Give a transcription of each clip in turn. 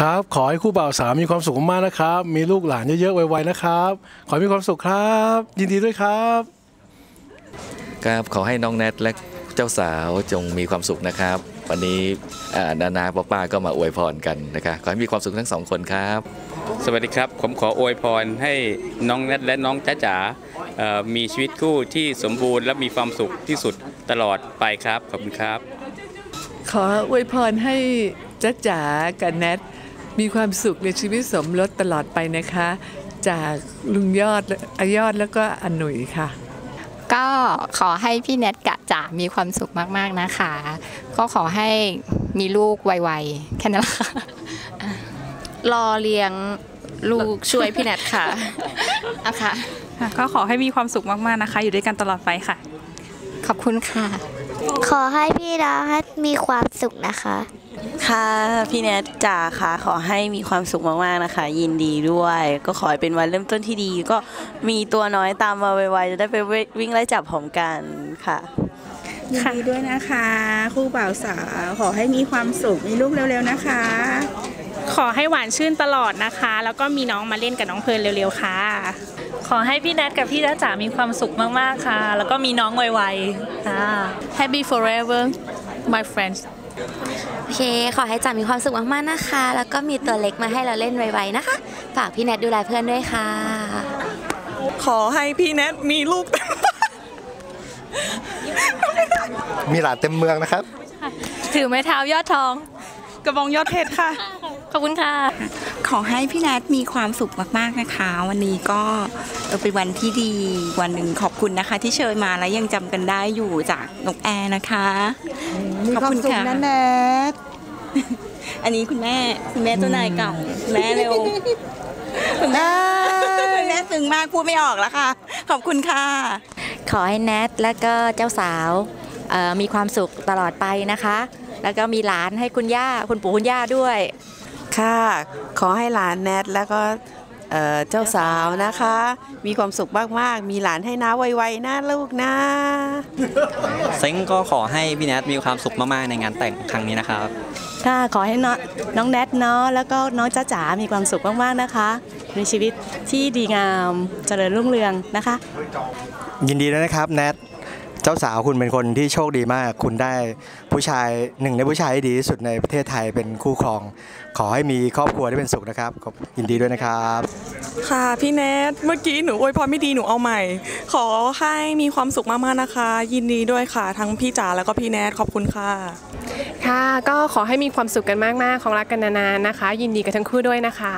ครับ ขอให้คู่บ่าวสาวมีความสุขมากๆนะครับ มีลูกหลานเยอะๆไวๆนะครับ ขอให้มีความสุขครับ ยินดีด้วยครับครับขอให้น้องแนทและเจ้าสาวจงมีความสุขนะครับ วันนี้อ่านานาป้าป้าก็มาอวยพรกันนะครับขอให้มีความสุขทั้งสองคนครับ สวัสดีครับ ผมขออวยพรให้น้องแนทและน้องจ้าจ๋าเอ่อมีชีวิตคู่ที่สมบูรณ์และมีความสุขที่สุดตลอดไปครับขอบคุณครับ ขออวยพรให้จ๊ะจ๋ากับแนท มีความสุขในชีวิตสมรสตลอดไปนะคะ จากลุงยอดอายอดแล้วก็อหนุ่ยค่ะ ก็ขอให้พี่แนทกะจ๋ามีความสุขมากๆนะคะ ก็ขอให้มีลูกไวๆแค่นั้นแหละค่ะรอเลี้ยงลูกช่วยพี่แนทค่ะเอาค่ะค่ะ ก็ขอให้มีความสุขมากๆนะคะ อยู่ด้วยกันตลอดไปค่ะ ขอบคุณค่ะ ขอให้พี่ดาวให้มีความสุขนะคะ ค่ะ พี่แนทจ๋าค่ะขอให้มีความสุขมากๆนะคะ ยินดีด้วย ก็ขอให้เป็นวันเริ่มต้นที่ดี ก็มีตัวน้อยตามมาไวๆจะได้ไปวิ่งไล่จับพร้อมกันค่ะยินดีด้วยนะคะ คู่บ่าวสาวขอให้มีความสุขมีลูกเร็วๆนะคะ ขอให้หวานชื่นตลอดนะคะ แล้วก็มีน้องมาเล่นกับน้องเพลินเร็วๆค่ะ ขอให้พี่แนทกับพี่จ้าจ๋ามีความสุขมากๆค่ะ แล้วก็มีน้องไวๆค่ะ Happy forever my friends โอเค ขอให้จ๋ามีความสุขมากๆนะคะ แล้วก็มีตัวเล็กมาให้เราเล่นไวๆนะคะ ฝากพี่แนทดูแลเพื่อนด้วยค่ะ ขอให้พี่แนทมีลูก มีหลานเต็มเมืองนะครับ ถือไม้เท้ายอดทอง กระบองยอดเพชรค่ะ ขอบคุณค่ะ ขอให้พี่แนทมีความสุขมากๆนะคะ วันนี้ก็เออเป็นวันที่ดีวันหนึ่งขอบคุณนะคะ ที่เชิญมาแล้วยังจำกันได้อยู่จากนกแอร์นะคะมีความสุขนะแนทอันนี้คุณแม่คุณแม่เจ้านายเก่าคุณแม่เร็วคุณแม่คุณแม่ซึ้งมากพูดไม่ออกแล้วค่ะ ขอบคุณค่ะ ขอให้แนทและก็เจ้าสาวเอ่อมีความสุขตลอดไปนะคะ แล้วก็มีหลานให้คุณย่าคุณปู่คุณย่าด้วย ค่ะ ขอให้หลานแนทแล้วก็เอ่อเจ้าสาวนะคะ มีความสุขมาก ๆ มีหลานให้นะไวๆนะลูกนะเซ้งก็ขอให้พี่แนทมีความสุขมาก ๆ ในงานแต่งครั้งนี้นะครับ ค่ะ ขอให้น้องน้องแนทเนาะแล้วก็น้องจ้าจ๋ามีความสุขมาก ๆ นะคะ มีชีวิตที่ดีงามเจริญรุ่งเรืองนะคะ ยินดีด้วยนะครับแนท เจ้าสาวคุณเป็นคนที่โชคดีมาก คุณได้ผู้ชายหนึ่งในผู้ชายที่ดีที่สุดในประเทศไทยเป็นคู่ครอง ขอให้มีครอบครัวที่เป็นสุขนะครับขอบยินดีด้วยนะครับ ค่ะพี่แนทเมื่อกี้หนูอวยพรไม่ดีหนูเอาใหม่ ขอให้มีความสุขมากๆนะคะ ยินดีด้วยค่ะ ทั้งพี่จ๋าแล้วก็พี่แนทขอบคุณค่ะ ค่ะก็ขอให้มีความสุขกันมากๆ ของรักกันนานๆนะคะ ยินดีกับทั้งคู่ด้วยนะคะ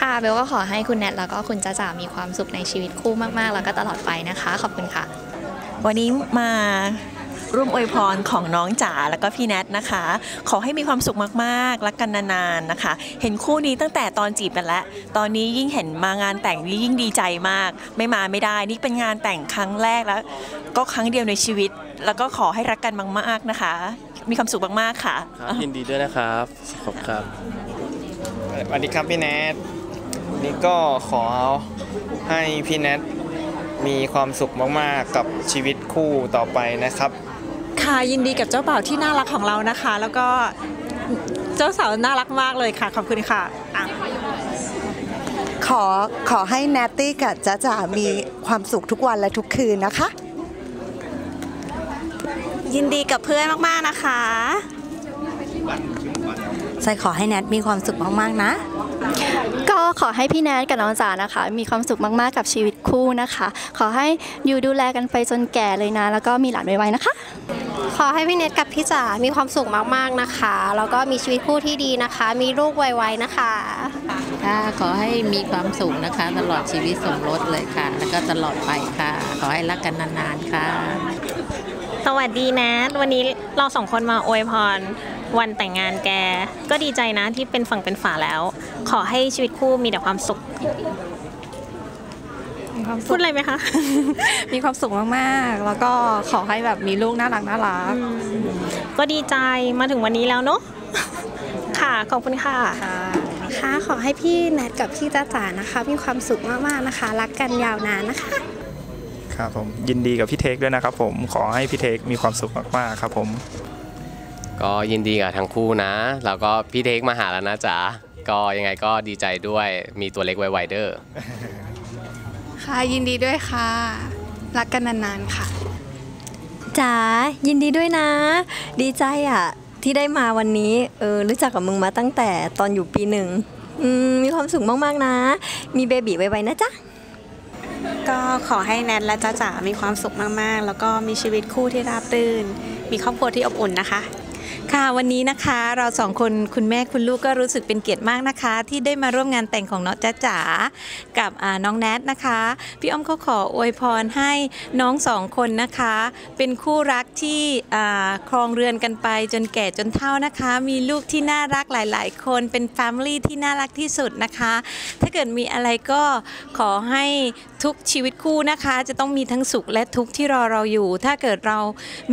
ค่ะเบลก็ขอให้คุณแนทแล้วก็คุณจ้าจ๋ามีความสุขในชีวิตคู่มากๆ แล้วก็ตลอดไปนะคะ ขอบคุณค่ะ วันนี้มาร่วมอวยพรของน้องจ๋าแล้วก็พี่แนทนะคะ ขอให้มีความสุขมากๆรักกันนานๆนะคะ เห็นคู่นี้ตั้งแต่ตอนจีบกันแล้ว ตอนนี้ยิ่งเห็นมางานแต่งนี่ยิ่งดีใจมาก ไม่มาไม่ได้ นี่เป็นงานแต่งครั้งแรกแล้ว ก็ครั้งเดียวในชีวิต แล้วก็ขอให้รักกันมากๆนะคะ มีความสุขมากๆค่ะครับยินดีด้วยนะครับขอบคุณครับสวัสดีครับพี่แนทวันนี่ก็ขอให้พี่แนท มีความสุขมากๆกับชีวิตคู่ต่อไปนะครับ ค่ะยินดีกับเจ้าบ่าวที่น่ารักของเรานะคะ แล้วก็เจ้าสาวน่ารักมากเลยค่ะ ขอบคุณค่ะขอขอให้แนตตี้กับจ๊ะจ๋ามีความสุขทุกวันและทุกคืนนะคะ ยินดีกับเพื่อนมาก ๆ นะคะ ใส่ขอให้แนทมีความสุขมากๆนะ ก็ขอให้พี่แนทกับน้องจ๋านะคะ มีความสุขมากๆกับชีวิตคู่นะคะ ขอให้อยู่ดูแลกันไปจนแก่เลยนะ แล้วก็มีหลานไวๆนะคะ ขอให้พี่เนทกับพี่จ๋ามีความสุขมากๆนะคะ แล้วก็มีชีวิตคู่ที่ดีนะคะ มีลูกไวๆนะคะ ค่ะขอให้มีความสุขนะคะ ตลอดชีวิตสมรสเลยค่ะ แล้วก็ตลอดไปค่ะ ขอให้รักกันนานๆค่ะ สวัสดีนะ วันนี้เราสองคนมาอวยพร วันแต่งงานแก ก็ดีใจนะที่เป็นฝั่งเป็นฝาแล้ว ขอให้ชีวิตคู่มีแต่ความสุขพูดอะไรไหมคะ มีความสุขมากๆ แล้วก็ขอให้แบบมีลูกน่ารักน่ารักก็ดีใจมาถึงวันนี้แล้วเนาะค่ะ ขอบคุณค่ะ ค่ะขอให้พี่แนทกับพี่จ้าจ๋านะคะ มีความสุขมากๆนะคะ รักกันยาวนานนะคะ ครับผมยินดีกับพี่เทคด้วยนะครับผมขอให้พี่เทคมีความสุขมากๆครับผม ก็ยินดีกับทั้งคู่นะ แล้วก็พี่เทคมาหาแล้วนะจ๊ะก็ยังไงก็ดีใจด้วยมีตัวเล็กไวๆเดอร์ค่ะยินดีด้วยค่ะ รักกันนานๆค่ะจ๋ายินดีด้วยนะ ดีใจอะ ที่ได้มาวันนี้ เออรู้จักกับมึงมาตั้งแต่ตอนอยู่ปีหนึ่งอืมมีความสุขมากๆนะ มีเบบีไวๆนะจ๊ะก็ขอให้แนทและจ้าจ๋ามีความสุขมากๆ แล้วก็มีชีวิตคู่ที่ราบรื่น มีครอบครัวที่อบอุ่นนะคะ ค่ะวันนี้นะคะเราสองคนคุณแม่คุณลูกก็รู้สึกเป็นเกียรติมากนะคะ ที่ได้มาร่วมงานแต่งของน้องจ๊ะจ๋ากับน้องแนทนะคะ พี่อ้อมก็ขออวยพรให้น้องสองคนนะคะ เป็นคู่รักที่ครองเรือนกันไปจนแก่จนเฒ่านะคะ มีลูกที่น่ารักหลาย ๆ คนเป็นแฟมิลี่ที่น่ารักที่สุดนะคะ ถ้าเกิดมีอะไรก็ขอให้ทุกชีวิตคู่นะคะ จะต้องมีทั้งสุขและทุกข์ที่รอเราอยู่ ถ้าเกิดเรา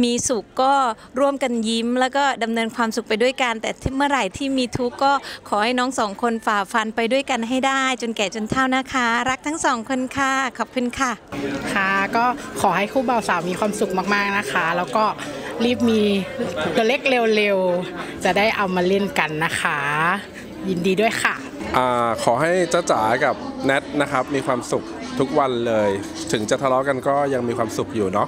มีสุขก็ร่วมกันยิ้มแล้วก็ดำเนินความสุขไปด้วยกัน แต่ที่เมื่อไหร่ที่มีทุกข์ก็ขอให้น้องสองคนฝ่าฟันไปด้วยกันให้ได้ จนแก่จนเฒ่านะคะ รักทั้งสองคนค่ะ ขอบคุณค่ะ ค่ะ ก็ขอให้คู่บ่าวสาวมีความสุขมากๆนะคะ แล้วก็รีบมีตัวเล็กเร็วๆ จะได้เอามาเล่นกันนะคะ ยินดีด้วยค่ะอ่าขอให้จ้าจ๋ากับแนทนะครับ มีความสุขทุกวันเลย ถึงจะทะเลาะกันก็ยังมีความสุขอยู่เนาะ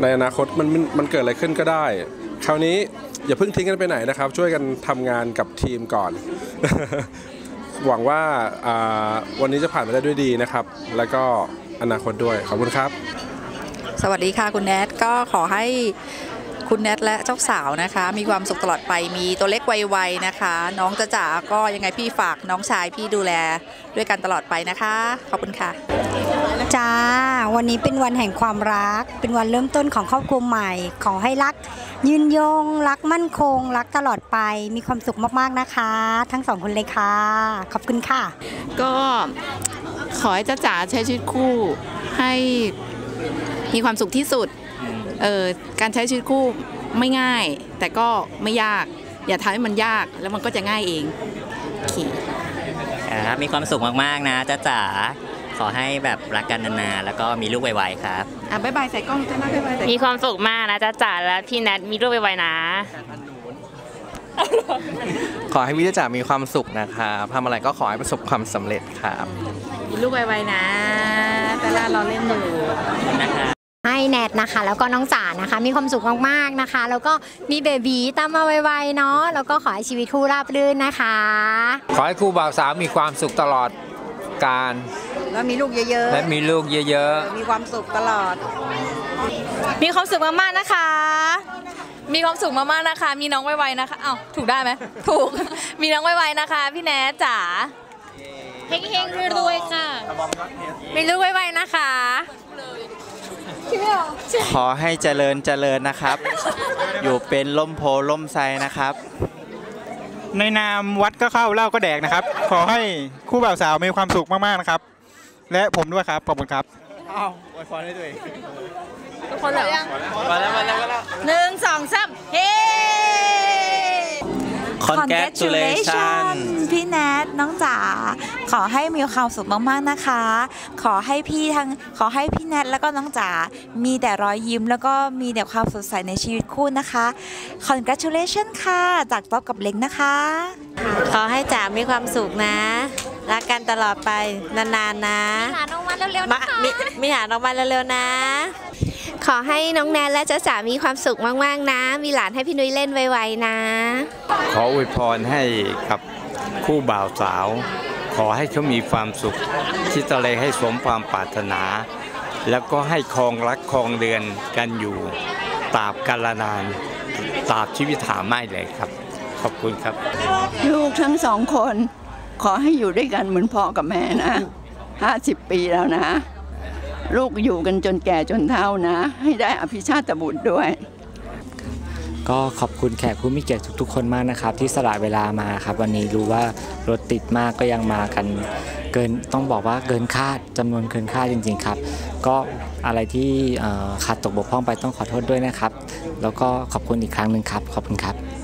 ในอนาคตมันมันมันเกิดอะไรขึ้นก็ได้ คราวนี้อย่าเพิ่งทิ้งกันไปไหนนะครับ ช่วยกันทำงานกับทีมก่อน หวังว่าอ่าวันนี้จะผ่านไปได้ด้วยดีนะครับ แล้วก็อนาคตด้วยขอบคุณครับ สวัสดีค่ะคุณแนทก็ขอให้ คุณแนทและเจ้าสาวนะคะ มีความสุขตลอดไปมีตัวเล็กไวๆนะคะ น้องจะจ๋าก็ยังไงพี่ฝากน้องชายพี่ดูแลด้วยกันตลอดไปนะคะ ขอบคุณค่ะ จ้า วันนี้เป็นวันแห่งความรัก เป็นวันเริ่มต้นของครอบครัวใหม่ ขอให้รัก ยืนยง รักมั่นคง รักตลอดไป มีความสุขมากๆนะคะ ทั้งสองคนเลยค่ะ ขอบคุณค่ะ ก็ขอให้จ้าจ๋าใช้ชีวิตคู่ให้มีความสุขที่สุด เออการใช้ชีวิตคู่ไม่ง่าย แต่ก็ไม่ยาก อย่าทำให้มันยากแล้วมันก็จะง่ายเองโอเคครับมีความสุขมากๆนะจ้าจ๋าขอให้แบบรักกันนานๆแล้วก็มีลูกไวๆครับอะบ๊ายบายใส่กล้องจ้านะบ๊ายบายใส่มีความสุขมากนะจ๊ะจ๋าและพี่แนทมีรูปไวๆนะ ขอให้พี่จ๋ามีความสุขนะครับทำอะไรก็ขอให้ประสบความสำเร็จครับ มีลูกไวๆนะแต่ละเราเล่นอยู่ ให้แนทนะคะ แล้วก็น้องจ๋านะคะ มีความสุขมากๆนะคะ แล้วก็มีเบบีตามมาไวๆเนาะแล้วก็ขอให้ชีวิตคู่ราบรื่นนะคะ ขอให้คู่บ่าวสาวมีความสุขตลอดการแล้วมีลูกเยอะและมีลูกเยอะๆ มีความสุขตลอด มีความสุขมากๆนะคะ มีความสุขมากๆนะคะ มีน้องไวๆนะคะเอ้าถูกได้ไหมถูก มีน้องไวๆนะคะ พี่แนทจ๋าเฮงๆรวยๆค่ะ มีลูกไวๆนะคะ ขอให้เจริญเจริญนะครับ อยู่เป็นล่มโพล่มไทรนะครับ ในนามวัดก็เข้าเหล่าก็แดกนะครับ ขอให้คู่บ่าวสาวมีความสุขมากๆนะครับ และผมด้วยครับขอบคุณครับอ้าวอวยพรให้ตัวเองทุกคนเหรอมาแล้วมาแล้วมาแล้วหนึ่งสองสามเฮ้ Congratulation พี่แนทน้องจ๋าขอให้มีความสุขมากๆนะคะ ขอให้พี่ทั้งขอให้พี่แนทแล้วก็น้องจ๋ามีแต่รอยยิ้ม แล้วก็มีแต่ความสดใสในชีวิตคู่นะคะ Congratulation ค่ะ จากต๊อบกับเล็กนะคะ ขอให้จ๋ามีความสุขนะรักกันตลอดไปนานๆนะหาน้องมาเร็วๆนะคะมีมีหาน้องมาเร็วๆนะ ขอให้น้องแนนและจ้าจ๋ามีความสุขมากๆนะ มีหลานให้พี่นุ้ยเล่นไวๆนะ ขออวยพรให้กับคู่บ่าวสาว ขอให้เขามีความสุข คิดอะไรให้สมความปรารถนา แล้วก็ให้ครองรักครองเรือนกันอยู่ตราบกาลนานตราบชีวิตหาไม่เลยครับ ขอบคุณครับ ลูกทั้งสองคน ขอให้อยู่ด้วยกันเหมือนพ่อกับแม่นะห้าสิบปีแล้วนะ ลูกอยู่กันจนแก่จนเฒ่านะ ให้ได้อภิชาติบุตรด้วย ก็ขอบคุณแขกผู้มีเกียรติทุกๆ คนมากนะครับ ที่สละเวลามาครับ วันนี้รู้ว่ารถติดมากก็ยังมากันเกินต้องบอกว่าเกินคาดจำนวนเกินคาดจริง ๆครับ ก็อะไรที่ขาดตกบกพร่องไปต้องขอโทษด้วยนะครับ แล้วก็ขอบคุณอีกครั้งหนึ่งครับ ขอบคุณครับ